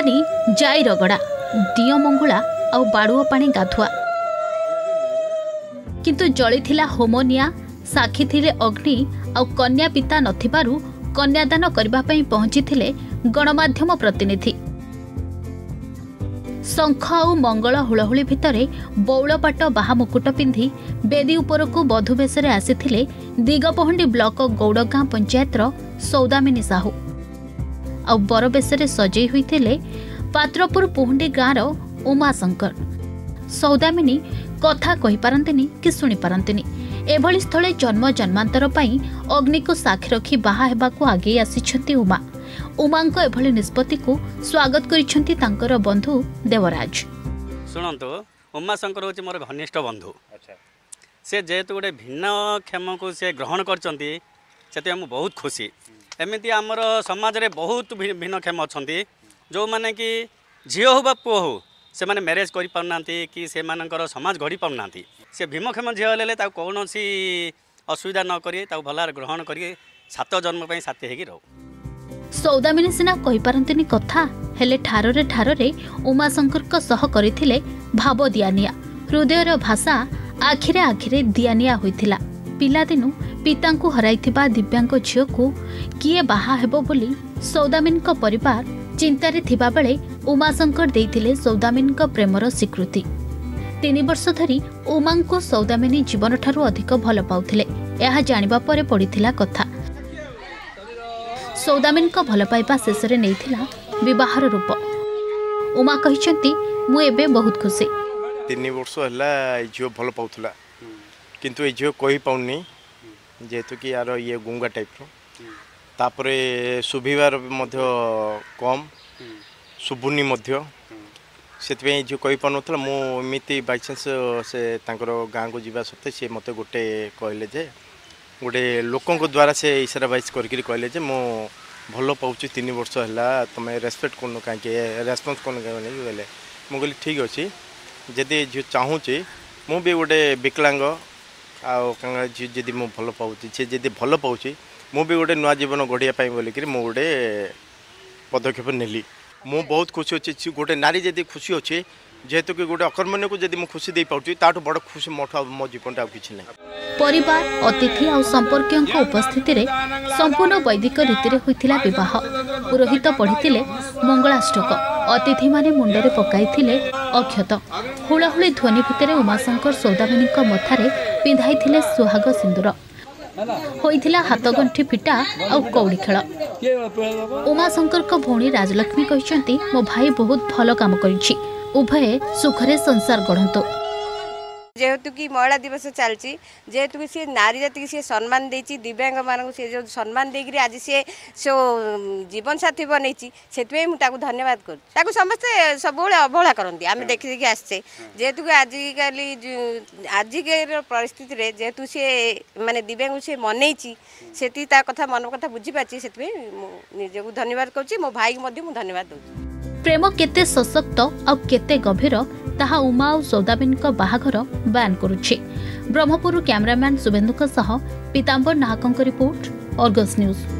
ହେଲାନି ଜାଇ ରଗଡ଼ା ଦିଅ ମଙ୍ଗୁଳା ଆଉ ବାଡ଼ୁଅ ପାଣି ଗାଧୁଆ। କିନ୍ତୁ ଜଳିଥିଲା ହୋମୋନିଆ ସାକ୍ଷୀ ଥିଲେ ଅଗ୍ନି ଆଉ କନ୍ୟା ପିତା ନଥିବାରୁ କନ୍ୟାଦାନ କରିବା ପାଇଁ ପହଞ୍ଚିଥିଲେ ଗଣମାଧ୍ୟମ ପ୍ରତିନିଧି। ଶଙ୍ଖ ଆଉ ମଙ୍ଗଳ ହୁଳହୁଳି ଭିତରେ ବଉଳପାଟ ବାହା ମୁକୁଟ ପିନ୍ଧି ବେଦୀ ଉପରକୁ ବଧୂ ବେଶରେ ଆସିଥିଲେ ଦିଗପହଣ୍ଡି ବ୍ଲକ ଗୌଡ଼ଗାଁ ପଞ୍ଚାୟତର ସୌଦାମିନୀ ସାହୁ। ଆଉ ବର ବେଶରେ ସଜେଇ ହୋଇଥିଲେ ପାତ୍ରପୁର ପୁହୁଣ୍ଡି ଗାଁର ଉମାଶଙ୍କର। ସୌଦାମିନୀ କଥା କହିପାରନ୍ତିନି କି ଶୁଣିପାରନ୍ତିନି। ଏଭଳି ସ୍ଥଳେ ଜନ୍ମ ଜନ୍ମାନ୍ତର ପାଇଁ ଅଗ୍ନିକୁ ସାକ୍ଷୀ ରଖି ବାହା ହେବାକୁ ଆଗେଇ ଆସିଛନ୍ତି ଉମା। ଉମାଙ୍କ ଏଭଳି ନିଷ୍ପତ୍ତିକୁ ସ୍ୱାଗତ କରିଛନ୍ତି ତାଙ୍କର ବନ୍ଧୁ ଦେବରାଜ। ଶୁଣନ୍ତୁ ଉମାଶଙ୍କର ହେଉଛି ମୋର ଘନିଷ୍ଠ ବନ୍ଧୁ। ସେ ଯେହେତୁ ଗୋଟେ ଭିନ୍ନ କ୍ଷମକୁ ସେ ଗ୍ରହଣ କରିଛନ୍ତି ସେଥିପାଇଁ ମୁଁ ବହୁତ ଖୁସି। ଏମିତି ଆମର ସମାଜରେ ବହୁତ ଭିନ୍ନକ୍ଷମ ଅଛନ୍ତି ଯେଉଁମାନେ କି ଝିଅ ହେଉ ବା ପୁଅ ହେଉ ସେମାନେ ମ୍ୟାରେଜ୍ କରିପାରୁନାହାନ୍ତି କି ସେମାନଙ୍କର ସମାଜ ଗଢ଼ି ପାରୁନାହାନ୍ତି। ସେ ଭୀମକ୍ଷମ ଝିଅ ହେଲେ ତାକୁ କୌଣସି ଅସୁବିଧା ନ କରି ତାକୁ ଭଲ ଭାବରେ ଗ୍ରହଣ କରି ସାତ ଜନ୍ମ ପାଇଁ ସାଥୀ ହେଇକି ରହୁ। ସୌଦାମିନୀ ସିନା କହିପାରନ୍ତିନି କଥା ହେଲେ ଠାରରେ ଠାରରେ ଉମାଶଙ୍କରଙ୍କ ସହ କରିଥିଲେ ଭାବ ଦିଆନିଆ ହୃଦୟର ଭାଷା ଆଖିରେ ଆଖିରେ ଦିଆନିଆ ହୋଇଥିଲା। ପିଲାଦିନୁ ପିତାଙ୍କୁ ହରାଇଥିବା ଦିବ୍ୟାଙ୍କ ଝିଅକୁ କିଏ ବାହା ହେବ ବୋଲି ସୌଦାମିନୀଙ୍କ ପରିବାର ଚିନ୍ତାରେ ଥିବାବେଳେ ଉମାଶଙ୍କର ଦେଇଥିଲେ ସୌଦାମିନୀଙ୍କ ପ୍ରେମର ସ୍ୱୀକୃତି। ତିନି ବର୍ଷ ଧରି ଉମାଙ୍କୁ ସୌଦାମିନୀ ଜୀବନଠାରୁ ଅଧିକ ଭଲ ପାଉଥିଲେ। ଏହା ଜାଣିବା ପରେ ପଡ଼ିଥିଲା କଥା। ସୌଦାମିନୀଙ୍କ ଭଲ ପାଇବା ଶେଷରେ ନେଇଥିଲା ବିବାହର ରୂପ। ଉମା କହିଛନ୍ତି ମୁଁ ଏବେ ବହୁତ ଖୁସି। ତିନି ବର୍ଷ ହେଲା ଝିଅ ଭଲ ପାଉଥିଲା। କିନ୍ତୁ ଏଇ ଝିଅ କହିପାରୁନି ଯେହେତୁ କି ଆର ଇଏ ଗୁଙ୍ଗା ଟାଇପ୍ର ତାପରେ ଶୁଭିବାର ବି ମଧ୍ୟ କମ୍ ଶୁଭୁନି ମଧ୍ୟ ସେଥିପାଇଁ ଏଇ ଝିଅ କହିପାରୁନଥିଲା ମୁଁ ଏମିତି ବାଇଚାନ୍ସ ସେ ତାଙ୍କର ଗାଁକୁ ଯିବା ସତ୍ତ୍ୱେ ସେ ମୋତେ ଗୋଟେ କହିଲେ ଯେ ଗୋଟେ ଲୋକଙ୍କ ଦ୍ୱାରା ସେ ଇସାରା ବାଇସ୍ କରିକିରି କହିଲେ ଯେ ମୁଁ ଭଲ ପାଉଛି ତିନି ବର୍ଷ ହେଲା ତୁମେ ରେସପେକ୍ଟ କରୁନ କାହିଁକି ରେସ୍ପନ୍ସ କରୁନ କାହିଁକି କହିଲେ ମୁଁ କହିଲି ଠିକ୍ ଅଛି ଯଦି ଏ ଝିଅ ଚାହୁଁଛି ମୁଁ ବି ଗୋଟେ ବିକଳାଙ୍ଗ ଆଉ କାରଣ ଝିଅ ଯଦି ମୁଁ ଭଲ ପାଉଛି ସେ ଯଦି ଭଲ ପାଉଛି ମୁଁ ବି ଗୋଟେ ନୂଆ ଜୀବନ ଗଢ଼ିବା ପାଇଁ ବୋଲିକିରି ମୁଁ ଗୋଟେ ପଦକ୍ଷେପ ନେଲି। ମୁଁ ବହୁତ ଖୁସି ଅଛି ସେ ଗୋଟେ ନାରୀ ଯଦି ଖୁସି ଅଛି ଯେହେତୁ କି ଗୋଟେ ଅକର୍ମଣ୍ୟକୁ ଯଦି ମୁଁ ଖୁସି ଦେଇପାରୁଛି ତାଠୁ ବଡ଼ ଖୁସି ମୋଠୁ ଆଉ ମୋ ଜୀବନଟା ଆଉ କିଛି ନାହିଁ। ପରିବାର ଅତିଥି ଆଉ ସମ୍ପର୍କୀୟଙ୍କ ଉପସ୍ଥିତିରେ ସମ୍ପୂର୍ଣ୍ଣ ବୈଦିକ ରୀତିରେ ହୋଇଥିଲା ବିବାହ। ପୁରୋହିତ ପଢ଼ିଥିଲେ ମଙ୍ଗଳାଷ୍ଟକ। ଅତିଥିମାନେ ମୁଣ୍ଡରେ ପକାଇଥିଲେ ଅକ୍ଷତ। ହୁଳହୁଳି ଧ୍ୱନି ଭିତରେ ଉମାଶଙ୍କର ସୌଦାମିନୀଙ୍କ ମଥାରେ ପିନ୍ଧାଇଥିଲେ ସୁହାଗ ସିନ୍ଦୁର। ହୋଇଥିଲା ହାତଗଣ୍ଠି ଫିଟା ଆଉ କଉଡ଼ି ଖେଳ। ଉମାଶଙ୍କରଙ୍କ ଭଉଣୀ ରାଜଲକ୍ଷ୍ମୀ କହିଛନ୍ତି ମୋ ଭାଇ ବହୁତ ଭଲ କାମ କରିଛି। ଉଭୟେ ସୁଖରେ ସଂସାର ଗଢ଼ନ୍ତୁ। যেহেতু কি মহিলা দিবস চালছি যেহেতু কি সি নারী জাতিকে সি সম্মান দিয়েছি দিব্যাঙ্গ মানুষ সি যে সম্মান দিয়ে আজ সি সো জীবনসাথী বনাইছি সেপাই মু তাকে ধন্যবাদ করছি তাকে সমস্তে সবুলে অবহেলা করতে আমি দেখি দেখি আসছে যেহেতু কি আজিকালি আজিকাল পরিস্থিতি যেহেতু সি মানে দিব্যাঙ্গ সি মনেইছি সেটি তা কথা মন কথা বুঝিপারছি সেপাই নিজকে ধন্যবাদ করছি মো ভাইকে ধন্যবাদ দেছি প্রেম কেতে সশক্ত আউ কেতে গভীর ତାହା ଉମା ଆଉ ସୌଦାମିନୀଙ୍କ ବାହାଘର ବୟାନ କରୁଛି। ବ୍ରହ୍ମପୁରରୁ କ୍ୟାମେରାମ୍ୟାନ୍ ଶୁଭେନ୍ଦୁଙ୍କ ସହ ପୀତାମ୍ବର ନାହକଙ୍କ ରିପୋର୍ଟ ଅର୍ଗସ୍ ନ୍ୟୁଜ୍।